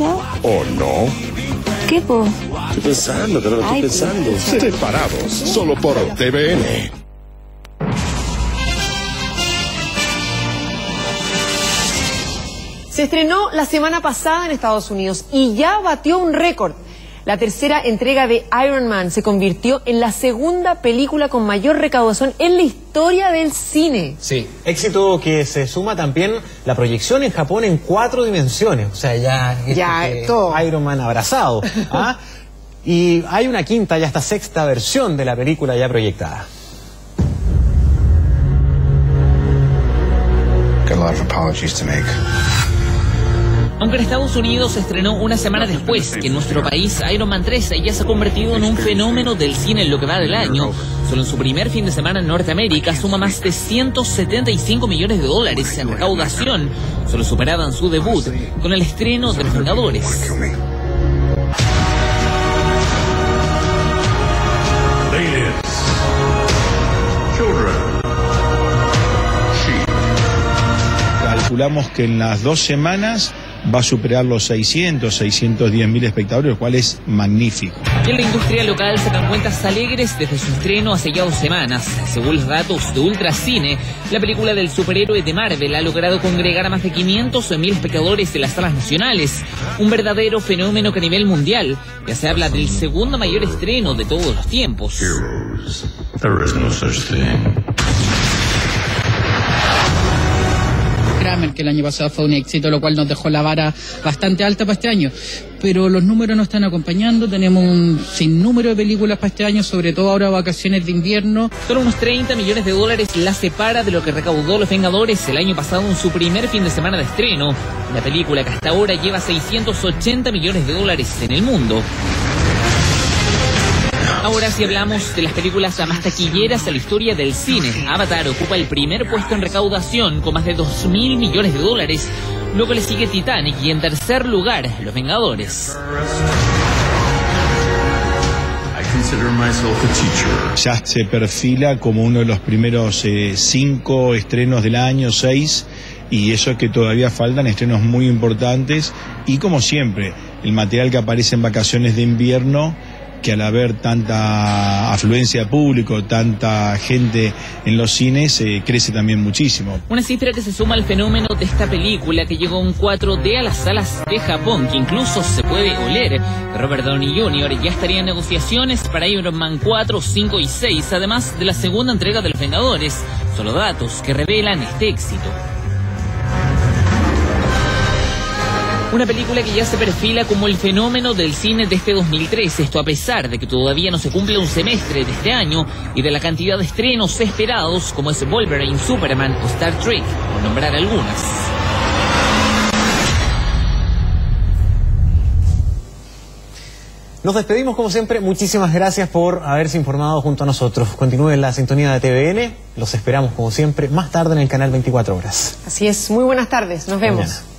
¿O no? ¿Qué, po? Estoy pensando, pero lo estoy Ay, pensando. Separados, solo por TVN. Se estrenó la semana pasada en Estados Unidos y ya batió un récord. La tercera entrega de Iron Man se convirtió en la segunda película con mayor recaudación en la historia del cine. Sí, éxito que se suma también la proyección en Japón en cuatro dimensiones. O sea, ya, esto Ya, todo. Iron Man abrazado. ¿ah? Y hay una quinta y hasta sexta versión de la película ya proyectada. Got a lot of apologies to make. Aunque en Estados Unidos se estrenó una semana después que en nuestro país Iron Man 3 ya se ha convertido en un fenómeno del cine en lo que va del año, solo en su primer fin de semana en Norteamérica suma más de 175 millones de dólares en recaudación, solo superaban su debut con el estreno de Los Vengadores. Calculamos que en las dos semanas va a superar los 600, 610 mil espectadores, lo cual es magnífico. Y en la industria local sacan cuentas alegres desde su estreno hace ya dos semanas. Según los datos de Ultracine, la película del superhéroe de Marvel ha logrado congregar a más de 500 mil espectadores de las salas nacionales. Un verdadero fenómeno que a nivel mundial ya se habla del segundo mayor estreno de todos los tiempos. Heroes. There is no such thing. Kramer, que el año pasado fue un éxito, lo cual nos dejó la vara bastante alta para este año. Pero los números nos están acompañando, tenemos un sinnúmero de películas para este año, sobre todo ahora vacaciones de invierno. Solo unos 30 millones de dólares la separa de lo que recaudó Los Vengadores el año pasado en su primer fin de semana de estreno. La película que hasta ahora lleva 680 millones de dólares en el mundo. Ahora si hablamos de las películas más taquilleras de la historia del cine, Avatar ocupa el primer puesto en recaudación con más de 2 mil millones de dólares, luego le sigue Titanic y en tercer lugar Los Vengadores. I consider myself a teacher. Ya se perfila como uno de los primeros eh, cinco estrenos del año, seis, y eso es que todavía faltan estrenos muy importantes. Y como siempre, el material que aparece en vacaciones de invierno, que al haber tanta afluencia de público, tanta gente en los cines, eh, crece también muchísimo. Una cifra que se suma al fenómeno de esta película que llegó un 4D a las salas de Japón, que incluso se puede oler. Robert Downey Jr. ya estaría en negociaciones para Iron Man 4, 5 y 6, además de la segunda entrega de Los Vengadores. Solo datos que revelan este éxito. Una película que ya se perfila como el fenómeno del cine de este 2003, esto a pesar de que todavía no se cumple un semestre de este año y de la cantidad de estrenos esperados como es Wolverine, Superman o Star Trek, por nombrar algunas. Nos despedimos como siempre. Muchísimas gracias por haberse informado junto a nosotros. Continúen la sintonía de TVN. Los esperamos como siempre más tarde en el canal 24 horas. Así es, muy buenas tardes, nos vemos. Mañana.